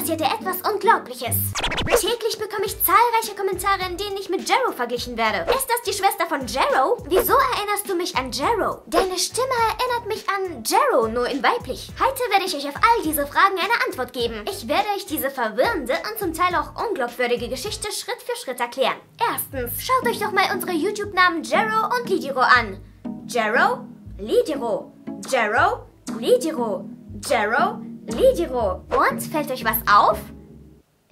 passierte etwas Unglaubliches. Täglich bekomme ich zahlreiche Kommentare, in denen ich mit Jero verglichen werde. Ist das die Schwester von Jero? Wieso erinnerst du mich an Jero? Deine Stimme erinnert mich an Jero, nur in weiblich. Heute werde ich euch auf all diese Fragen eine Antwort geben. Ich werde euch diese verwirrende und zum Teil auch unglaubwürdige Geschichte Schritt für Schritt erklären. Erstens, schaut euch doch mal unsere YouTube-Namen Jero und Lidiro an. Jero, Lidiro, Jero, Lidiro, Jero, Lidiro. Und fällt euch was auf?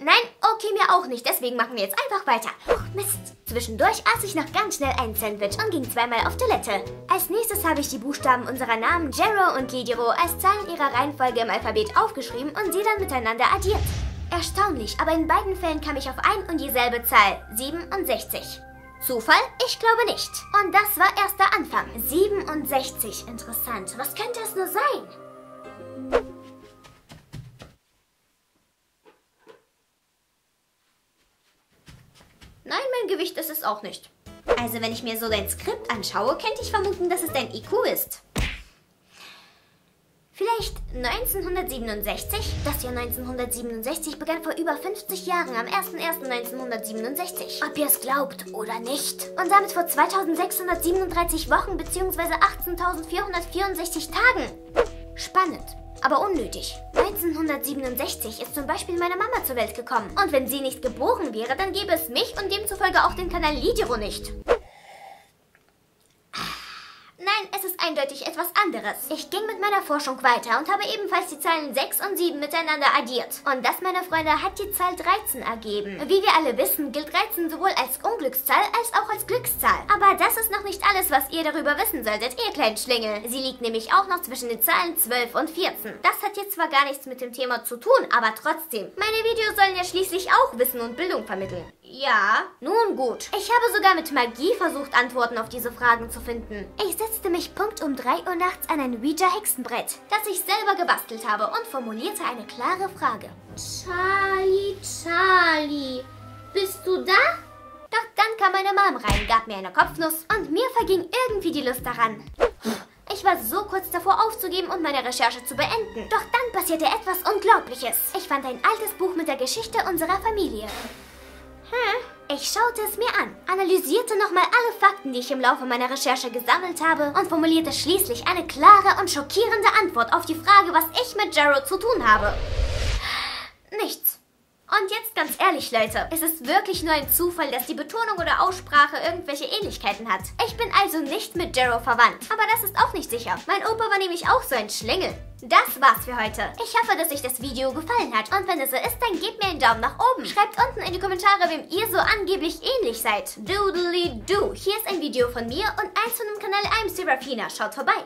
Nein, okay, mir auch nicht. Deswegen machen wir jetzt einfach weiter. Oh, Mist. Zwischendurch aß ich noch ganz schnell ein Sandwich und ging zweimal auf Toilette. Als nächstes habe ich die Buchstaben unserer Namen Jero und Lidiro als Zahlen ihrer Reihenfolge im Alphabet aufgeschrieben und sie dann miteinander addiert. Erstaunlich, aber in beiden Fällen kam ich auf ein und dieselbe Zahl, 67. Zufall? Ich glaube nicht. Und das war erst der Anfang. 67. Interessant. Was könnte es nur sein? Nein, mein Gewicht ist es auch nicht. Also wenn ich mir so dein Skript anschaue, könnte ich vermuten, dass es dein IQ ist. Vielleicht 1967? Das Jahr 1967 begann vor über 50 Jahren am 01.01.1967. Ob ihr es glaubt oder nicht. Und damit vor 2637 Wochen bzw. 18.464 Tagen. Spannend aber unnötig. 1967 ist zum Beispiel meine Mama zur Welt gekommen. Und wenn sie nicht geboren wäre, dann gäbe es mich und demzufolge auch den Kanal Lidiro nicht. Nein, es ist eindeutig etwas anderes. Ich ging mit meiner Forschung weiter und habe ebenfalls die Zahlen 6 und 7 miteinander addiert. Und das, meine Freunde, hat die Zahl 13 ergeben. Wie wir alle wissen, gilt 13 sowohl als Unglückszahl als auch als Glückszahl. Aber das ist noch nicht alles, was ihr darüber wissen solltet, ihr kleinen Schlingel. Sie liegt nämlich auch noch zwischen den Zahlen 12 und 14. Das hat jetzt zwar gar nichts mit dem Thema zu tun, aber trotzdem. Meine Videos sollen ja schließlich auch Wissen und Bildung vermitteln. Ja, nun gut. Ich habe sogar mit Magie versucht, Antworten auf diese Fragen zu finden. Ich setzte mich Punkt um 3 Uhr nachts an ein Ouija-Hexenbrett, das ich selber gebastelt habe und formulierte eine klare Frage. Charlie, Charlie, bist du da? Doch dann kam meine Mom rein, gab mir eine Kopfnuss und mir verging irgendwie die Lust daran. Ich war so kurz davor aufzugeben und meine Recherche zu beenden. Doch dann passierte etwas Unglaubliches. Ich fand ein altes Buch mit der Geschichte unserer Familie. Hm, ich schaute es mir an, analysierte nochmal alle Fakten, die ich im Laufe meiner Recherche gesammelt habe und formulierte schließlich eine klare und schockierende Antwort auf die Frage, was ich mit Jarrod zu tun habe. Nichts. Und jetzt ganz ehrlich, Leute, es ist wirklich nur ein Zufall, dass die Betonung oder Aussprache irgendwelche Ähnlichkeiten hat. Ich bin also nicht mit Jero verwandt, aber das ist auch nicht sicher. Mein Opa war nämlich auch so ein Schlingel. Das war's für heute. Ich hoffe, dass euch das Video gefallen hat. Und wenn es so ist, dann gebt mir einen Daumen nach oben. Schreibt unten in die Kommentare, wem ihr so angeblich ähnlich seid. Doodly do. Hier ist ein Video von mir und eins von dem Kanal I'm Serafina. Schaut vorbei.